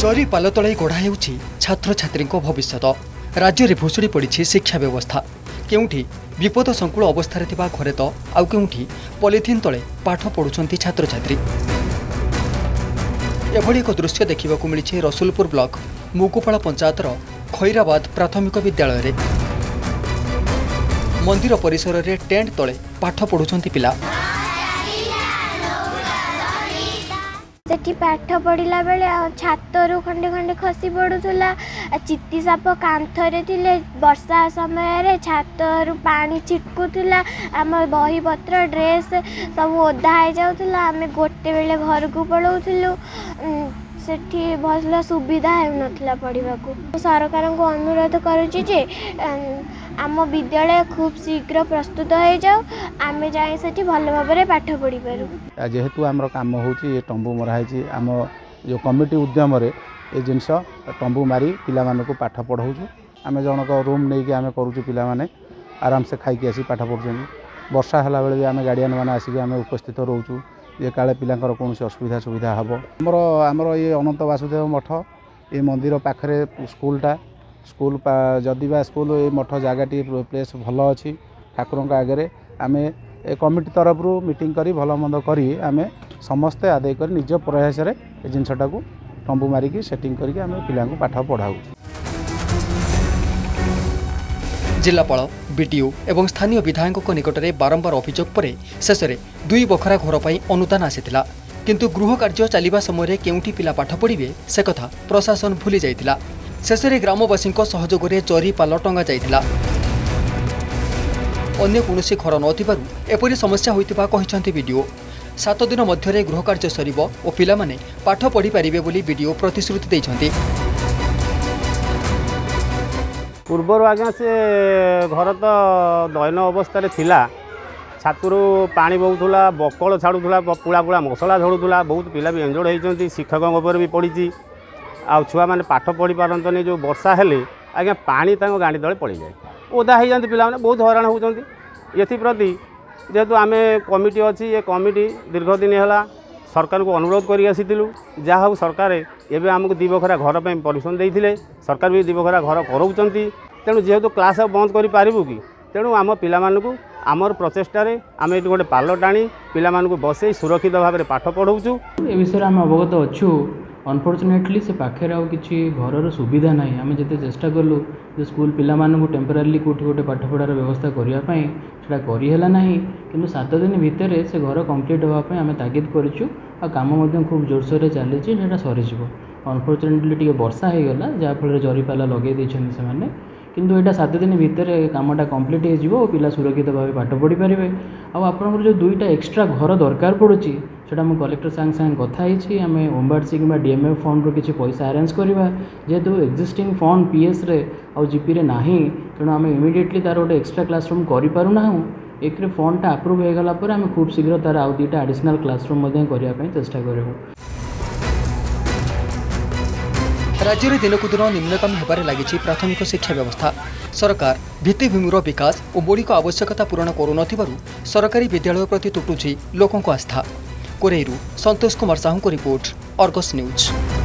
ଚରି ପାଲ ତଳେ ଗଢ଼ା ହେଉଛି ଛାତ୍ରଛାତ୍ରୀଙ୍କ ଭବିଷ୍ୟତ ରାଜ୍ୟରେ ଭୁଷୁଡ଼ି ପଡ଼ିଛି ଶିକ୍ଷା ବ୍ୟବସ୍ଥା କେଉଁଠି ବିପଦ ସଂକୁଳ ଅବସ୍ଥାରେ ଥିବା ଘରେ ତ ଆଉ କେଉଁଠି ପଲିଥିନ୍ ତଳେ ପାଠ ପଢ଼ୁଛନ୍ତି ଛାତ୍ରଛାତ୍ରୀ ଏଭଳି ଏକ ଦୃଶ୍ୟ ଦେଖିବାକୁ ମିଳିଛି ରସୁଲପୁର ବ୍ଲକ ମୁକୁପାଳ ପଞ୍ଚାୟତର ଖଇରାବାଦ ପ୍ରାଥମିକ ବିଦ୍ୟାଳୟରେ ମନ୍ଦିର ପରିସରରେ ଟେଣ୍ଟ ତଳେ ପାଠ ପଢ଼ୁଛନ୍ତି ପିଲା ସେଠି ପାଠ ପଢ଼ିଲା ବେଳେ ଛାତରୁ ଖଣ୍ଡେ ଖଣ୍ଡେ ଖସି ପଡ଼ୁଥିଲା ଚିତି ସାପ କାନ୍ଥରେ ଥିଲେ ବର୍ଷା ସମୟରେ ଛାତରୁ ପାଣି ଛିଟକୁଥିଲା ଆମ ବହିପତ୍ର ଡ୍ରେସ୍ ସବୁ ଓଦା ହେଇଯାଉଥିଲା ଆମେ ଗୋଟେ ବେଳେ ଘରକୁ ପଳାଉଥିଲୁ ସେଠି ଭଲ ସୁବିଧା ହେଉନଥିଲା ପଢ଼ିବାକୁ ମୁଁ ସରକାରଙ୍କୁ ଅନୁରୋଧ କରୁଛି ଯେ ଆମ ବିଦ୍ୟାଳୟ ଖୁବ୍ ଶୀଘ୍ର ପ୍ରସ୍ତୁତ ହେଇଯାଉ ଆମେ ଯାଇ ସେଠି ଭଲ ଭାବରେ ପାଠ ପଢ଼ିପାରୁ ଯେହେତୁ ଆମର କାମ ହେଉଛି ଏ ତମ୍ବୁ ମରା ହେଇଛି ଆମ ଯେଉଁ କମିଟି ଉଦ୍ୟମରେ ଏ ଜିନିଷ ତମ୍ବୁ ମାରି ପିଲାମାନଙ୍କୁ ପାଠ ପଢ଼ାଉଛୁ ଆମେ ଜଣକ ରୁମ୍ ନେଇକି ଆମେ କରୁଛୁ ପିଲାମାନେ ଆରାମସେ ଖାଇକି ଆସି ପାଠ ପଢ଼ୁଛନ୍ତି ବର୍ଷା ହେଲାବେଳେ ବି ଆମେ ଗାର୍ଡ଼ିଆନ୍ମାନେ ଆସିକି ଆମେ ଉପସ୍ଥିତ ରହୁଛୁ ଇଏ କାଳେ ପିଲାଙ୍କର କୌଣସି ଅସୁବିଧା ସୁବିଧା ହେବ ଆମର ଆମର ଇଏ ଅନନ୍ତ ବାସୁଦେବ ମଠ ଏ ମନ୍ଦିର ପାଖରେ ସ୍କୁଲଟା ସ୍କୁଲ ଯଦି ବା ସ୍କୁଲ ଏ ମଠ ଜାଗାଟି ପ୍ଲେସ୍ ଭଲ ଅଛି ଠାକୁରଙ୍କ ଆଗରେ ଆମେ ଏ କମିଟି ତରଫରୁ ମିଟିଂ କରି ଭଲ ମନ୍ଦ କରି ଆମେ ସମସ୍ତେ ଆଦାୟ କରି ନିଜ ପ୍ରୟାସରେ ଏ ଜିନିଷଟାକୁ ତମ୍ବୁ ମାରିକି ସେଟିଂ କରିକି ଆମେ ପିଲାଙ୍କୁ ପାଠ ପଢ଼ାଉଛୁ ଜିଲ୍ଲାପାଳ ବିଡିଓ ଏବଂ ସ୍ଥାନୀୟ ବିଧାୟକଙ୍କ ନିକଟରେ ବାରମ୍ବାର ଅଭିଯୋଗ ପରେ ଶେଷରେ ଦୁଇ ବଖରା ଘର ପାଇଁ ଅନୁଦାନ ଆସିଥିଲା କିନ୍ତୁ ଗୃହ କାର୍ଯ୍ୟ ଚାଲିବା ସମୟରେ କେଉଁଠି ପିଲା ପାଠ ପଢ଼ିବେ ସେ କଥା ପ୍ରଶାସନ ଭୁଲି ଯାଇଥିଲା ଶେଷରେ ଗ୍ରାମବାସୀଙ୍କ ସହଯୋଗରେ ଜରି ପାଲ ଟଙ୍ଗା ଯାଇଥିଲା ଅନ୍ୟ କୌଣସି ଘର ନଥିବାରୁ ଏପରି ସମସ୍ୟା ହୋଇଥିବା କହିଛନ୍ତି ବିଡିଓ ସାତ ଦିନ ମଧ୍ୟରେ ଗୃହ କାର୍ଯ୍ୟ ସରିବ ଓ ପିଲାମାନେ ପାଠ ପଢ଼ିପାରିବେ ବୋଲି ବିଡିଓ ପ୍ରତିଶ୍ରୁତି ଦେଇଛନ୍ତି ପୂର୍ବରୁ ଆଜ୍ଞା ସେ ଘର ତ ଦୟନ ଅବସ୍ଥାରେ ଥିଲା ଛାତରୁ ପାଣି ବହୁଥିଲା ବକଳ ଛାଡ଼ୁଥିଲା ପୁଳା ପୁଳା ମସଲା ଝଡ଼ୁଥିଲା ବହୁତ ପିଲା ବି ଏଞ୍ଜୋଡ଼ ହୋଇଛନ୍ତି ଶିକ୍ଷକଙ୍କ ଉପରେ ବି ପଡ଼ିଛି ଆଉ ଛୁଆମାନେ ପାଠ ପଢ଼ିପାରନ୍ତନି ଯେଉଁ ବର୍ଷା ହେଲେ ଆଜ୍ଞା ପାଣି ତାଙ୍କ ଗାଣ୍ଡି ତଳେ ପଡ଼ିଯାଏ ଓଦା ହୋଇଯାଆନ୍ତି ପିଲାମାନେ ବହୁତ ହଇରାଣ ହେଉଛନ୍ତି ଏଥିପ୍ରତି ଯେହେତୁ ଆମେ କମିଟି ଅଛି ଏ କମିଟି ଦୀର୍ଘଦିନ ହେଲା ସରକାରଙ୍କୁ ଅନୁରୋଧ କରି ଆସିଥିଲୁ ଯାହା ହେଉ ସରକାର ଏବେ ଆମକୁ ଦୁଇ ବଖରା ଘର ପାଇଁ ପରିଶ୍ରମ ଦେଇଥିଲେ ସରକାର ବି ଦୁଇ ବଖରା ଘର କରାଉଛନ୍ତି ତେଣୁ ଯେହେତୁ କ୍ଲାସ୍ ଆଉ ବନ୍ଦ କରିପାରିବୁ କି ତେଣୁ ଆମ ପିଲାମାନଙ୍କୁ ଆମର ପ୍ରଚେଷ୍ଟାରେ ଆମେ ଏଠି ଗୋଟେ ପାଲ ଟାଣି ପିଲାମାନଙ୍କୁ ବସେଇ ସୁରକ୍ଷିତ ଭାବରେ ପାଠ ପଢ଼ାଉଛୁ ଏ ବିଷୟରେ ଆମେ ଅବଗତ ଅଛୁ ଅନଫର୍ଚୁନେଟଲି ସେ ପାଖରେ ଆଉ କିଛି ଘରର ସୁବିଧା ନାହିଁ ଆମେ ଯେତେ ଚେଷ୍ଟା କଲୁ ଯେ ସ୍କୁଲ ପିଲାମାନଙ୍କୁ ଟେମ୍ପୋରାରିଲି କେଉଁଠି ଗୋଟେ ପାଠପଢ଼ାର ବ୍ୟବସ୍ଥା କରିବା ପାଇଁ ସେଇଟା କରିହେଲା ନାହିଁ କିନ୍ତୁ ସାତ ଦିନ ଭିତରେ ସେ ଘର କମ୍ପ୍ଲିଟ୍ ହେବା ପାଇଁ ଆମେ ତାଗିଦ କରିଛୁ ଆଉ କାମ ମଧ୍ୟ ଖୁବ ଜୋରସୋରରେ ଚାଲିଛି ସେଇଟା ସରିଯିବ ଅନଫର୍ଚୁନେଟଲି ଟିକେ ବର୍ଷା ହେଇଗଲା ଯାହାଫଳରେ ଜରିପାଲା ଲଗାଇ ଦେଇଛନ୍ତି ସେମାନେ কিন্তু এটা 7 দিনৰ ভিতৰত কামটা কমপ্লিট হৈ যাব আৰু পিলা સુરক্ষিতভাৱে পাঠ পঢ়ি পৰিব আৰু আপোনাক যো 2 টা এক্সট্ৰা ঘৰৰ দরকার পঢ়িছে সেটা আমি কালেক্টৰৰ সৈতে কথা হৈছে আমি হোমৱাৰছিং বা ডিএমএ ফাণ্ডৰ কিছু পইচা আৰঞ্জ কৰিবা যেতো এক্সিস্টিন ফাণ্ড পিএছ ৰে আৰু জিপি ৰে নাই কাৰণ আমি ইমিডিয়েটলি তারো এটা এক্সট্ৰা ক্লাছৰুম গৰি পৰু নাহু একৰ ফাণ্ডটা अप्रুভ হৈ গ'ল পাৰ আমি খুব শীঘ্ৰে তার আউট এটা এডিশনাল ক্লাছৰুম মদ্য কৰি আপে চেষ্টা কৰিম রাজ্যের দিনকু দিন নিম্নগামী হবার লাগিছে প্রাথমিক শিক্ষা ব্যবস্থা সরকার ভিত্তিভূমির বিকাশ ও মৌলিক আবশ্যকতা পূরণ করুন সরকারি বিদ্যালয় প্রতি তুটুছি লোক আস্থা কোরেইরু সন্তোষ কুমার সাহুঙ্ রিপোর্ট অর্গস নিউজ